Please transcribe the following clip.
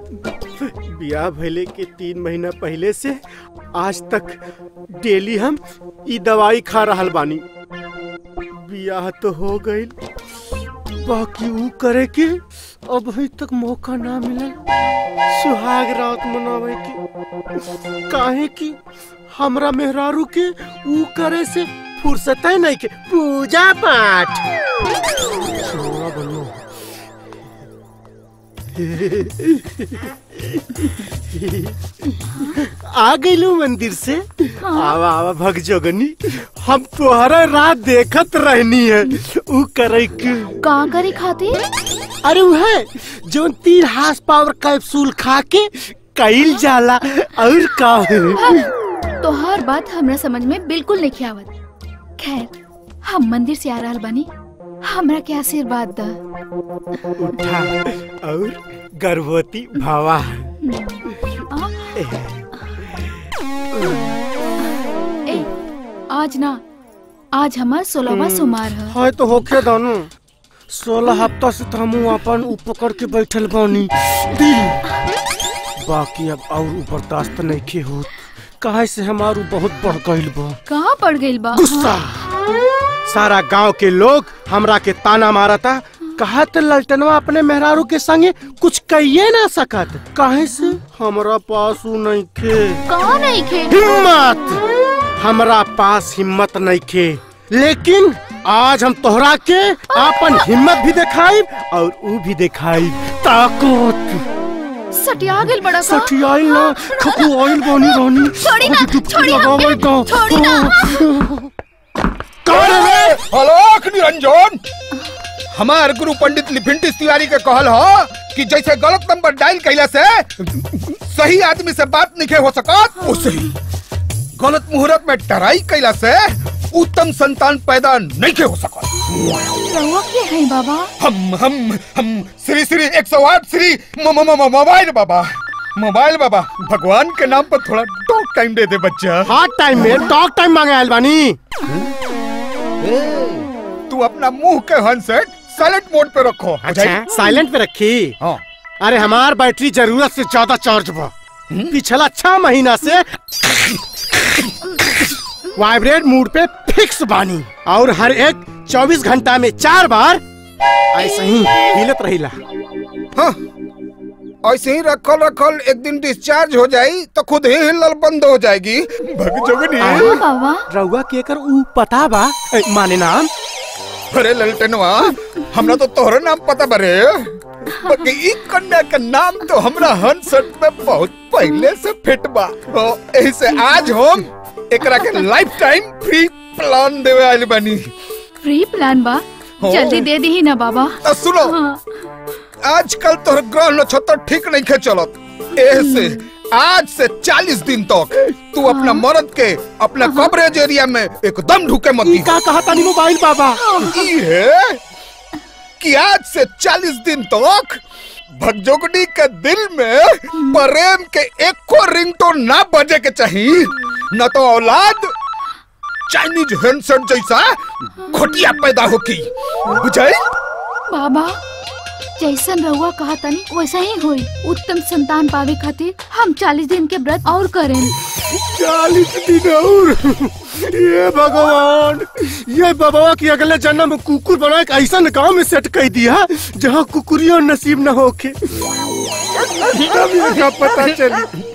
बियाह भइले के तीन महीना पहले से आज तक डेली हम ई दवाई खा रहा बानी। बियाह तो हो गईल बाकी ऊ करे के अभी तक मौका ना मिले। सुहाग रात मनावे के, काहे की हमरा मेहरारू के ऊ करे से फुर्सत नहीं के पूजा पाठ। आ गईलू मंदिर से? आवा आवा भग जोगनी हम तोहरा रात देखत रहनी है। ऊ करे के? का करे खातिर अरे वो है जो तीन हार्स पावर कैप्सूल खा के कईल जाला और का है? तो हर बात हमरा समझ में बिल्कुल नहीं आवत। खैर हम मंदिर से आ रहल बानी। हमरा के आशीर्वाद द। उठा और गर्भवती भावा। ए आज ना आज हमार सोलहवा सोमवार है। है तो होके दानू। सोलह हफ़्ता से तो हम अपन ऊ पकड़ के बैठल बानी। दिल। बाकी अब और ऊ बर्दाश्त नहीं के होत। काहे से हमारू बहुत बढ़ गईल बा। कहाँ पड़ गइल बा? गुस्सा। सारा गाँव के लोग हमरा के ताना मारता। कहा तो ललटनवा अपने मेहरारू के संगे कुछ कहिए ना सकत। काहे से हमरा पास ऊ नहीं खे कहाँ नहीं खे हिम्मत! हमरा पास हिम्मत नहीं खे लेकिन आज हम तोहरा के अपन हिम्मत भी दिखाई और ऊ भी दिखाई ताकत! सटिया गइल बड़ा का सठियाई ना। खकू ऑयल बनी रानी छोड़ी ना, छोड़ी ना, छोड़ी ना। कौन है? रे? हलोक निरंजन। हमार गुरु पंडित लिपिंटिस तिवारी के कहल हो कि जैसे गलत नंबर डायल कैला से सही आदमी से बात नहीं हो सकत। उसे ही गलत मुहूर्त में टराई कैला से उत्तम संतान पैदा नहीं हो सकत। के है बाबा? हम हम हम श्री श्री एक सौ आठ श्री म- म- म- मोबाइल बाबा। मोबाइल बाबा भगवान के नाम पर थोड़ा टॉक टाइम दे दे बच्चा। हार्ड टाइम में टॉक टाइम मांगे तू अपना मुँह के हैंडसेट साइलेंट मोड पे रखो। अच्छा साइलेंट पे रखी? हाँ। अरे हमार बैटरी ज़रूरत से ज़्यादा चार्ज बा। पिछला छह महीना से वाइब्रेट मूड पे फिक्स बानी। और हर एक 24 घंटा में चार बार ऐसे ही हिलत रहिला। हाँ। ऐसे ही रखल रखल एक दिन डिस्चार्ज हो जाई तो खुद ही हिलल बंद हो जाएगी। भग जोगनी। हाँ रउआ के कर ऊ पता बा? माने नाम? अरे ललटनवा हमरा तो तोहरा नाम पता बरे बाकी ई कन्या के नाम तो हमरा हंसट में बहुत पहले से फिट बा। तो ऐसे आज हम एकरा के लाइफ टाइम फ्री प्लान देवे आइल बानी। फ्री प्लान बा? जल्दी दे दी ना बाबा। तो सुनो हाँ। आजकल तोहर ग्रह नक्षत्र ठीक नहीं खे चलत ऐसे आज से 40 दिन तक तू अपना मर्द के अपना कवरेज एरिया में एकदम ढुके मत का कहा तानी मोबाइल बाबा? है कि आज से 40 दिन तक भगजोगनी के दिल में प्रेम के एक रिंगटोन ना बजे के चाहिए न तो औलाद चाइनीज़ हैंडसेट जैसा घोटिया पैदा होगी। बुझाई? बाबा जैसन रहुआ कहा तनी वैसा ही हुई। उत्तम संतान पावे खातिर हम चालीस दिन के व्रत और करें। चालीस दिन और? ये भगवान, ये बाबा की अगले जन्म में कुकुर बना एक ऐसा गाँव में सेट कर दिया, जहाँ कुकुरियों नसीब न होके पता चली।